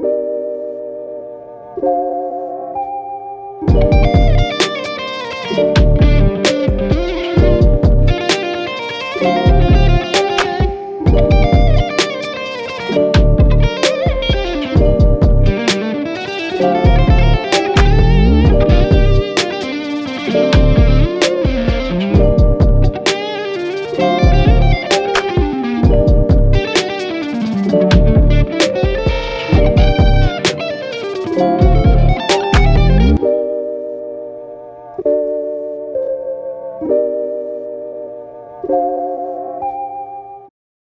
Thank Thank you.